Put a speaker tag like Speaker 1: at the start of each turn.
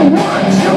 Speaker 1: you want. to